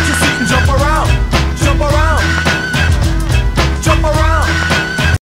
out your seat and jump around.